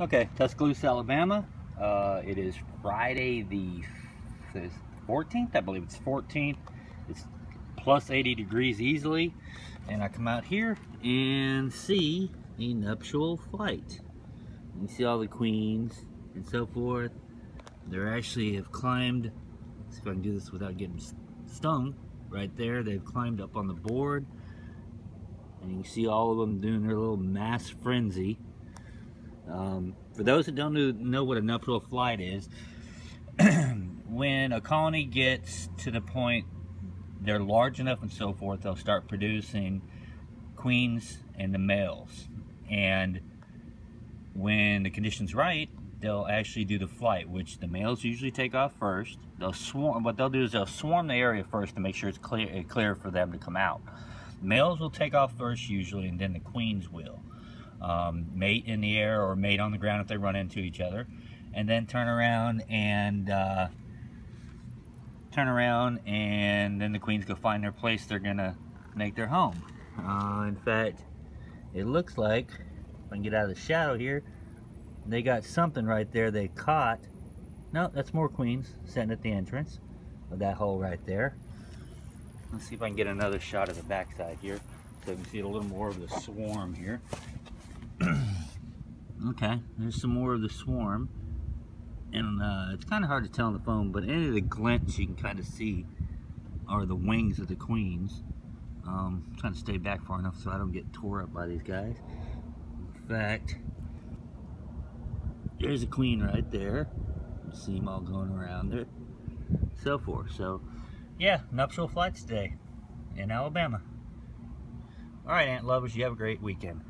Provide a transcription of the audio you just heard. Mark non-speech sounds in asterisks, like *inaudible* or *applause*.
Okay, Tuscaloosa, Alabama. Uh, it is Friday the 14th, I believe it's 14th. It's plus 80 degrees easily. And I come out here and see a nuptial flight. You see all the queens and so forth. They actually have climbed, see if I can do this without getting stung, right there. They've climbed up on the board. And you can see all of them doing their little mass frenzy. Um, for those that don't know, what a nuptial flight is, *clears throat* when a colony gets to the point they're large enough and so forth, they'll start producing queens and the males. And when the condition's right, they'll actually do the flight, which the males usually take off first. They'll swarm. What they'll do is they'll swarm the area first to make sure it's clear, clear for them to come out. Males will take off first usually, and then the queens will um, mate in the air or mate on the ground if they run into each other, and then turn around and uh, turn around, and then the queens go find their place. They're gonna make their home. Uh, in fact, it looks like if I can get out of the shadow here, they got something right there they caught. No, that's more queens sitting at the entrance of that hole right there. Let's see if I can get another shot of the backside here so you can see a little more of the swarm here. Okay, there's some more of the swarm. And uh, it's kind of hard to tell on the phone, but any of the glints you can kind of see are the wings of the queens. Um, I'm trying to stay back far enough so I don't get tore up by these guys. In fact, there's a queen right there. You see them all going around it. So forth. So, yeah, nuptial flights today in Alabama. All right, ant lovers, you have a great weekend.